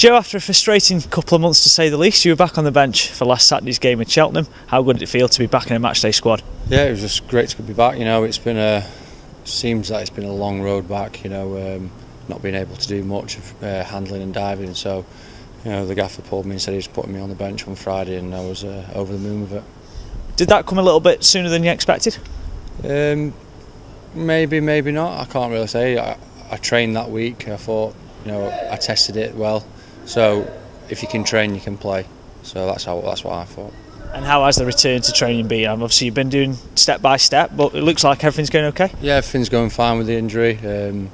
Joe, after a frustrating couple of months to say the least, you were back on the bench for last Saturday's game with Cheltenham. How good did it feel to be back in a matchday squad? Yeah, it was just great to be back. You know, it's been a seems like it's been a long road back. You know, um, not being able to do much of uh, handling and diving. So, you know, the gaffer pulled me and said he was putting me on the bench on Friday, and I was uh, over the moon with it. Did that come a little bit sooner than you expected? Um, maybe, maybe not. I can't really say. I, I trained that week. I thought, you know, I tested it well. So, if you can train, you can play. So that's how that's what I thought. And how has the return to training been? Um, obviously, you've been doing step by step, but it looks like everything's going okay. Yeah, everything's going fine with the injury. Um,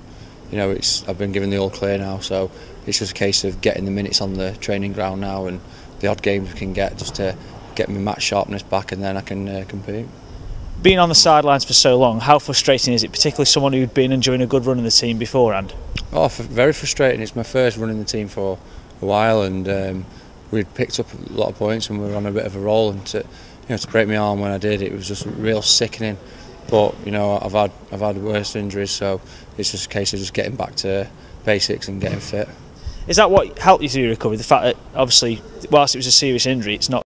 you know, it's I've been given the all clear now, so it's just a case of getting the minutes on the training ground now and the odd games we can get just to get my match sharpness back, and then I can uh, compete. Being on the sidelines for so long, how frustrating is it, particularly someone who'd been enjoying a good run in the team beforehand? Oh, very frustrating. It's my first run in the team for a while, and um, we'd picked up a lot of points and we were on a bit of a roll. And to, you know, to break my arm when I did, it was just real sickening. But you know, I've had I've had worse injuries, so it's just a case of just getting back to basics and getting fit. Is that what helped you through recovery? The fact that obviously, whilst it was a serious injury, it's not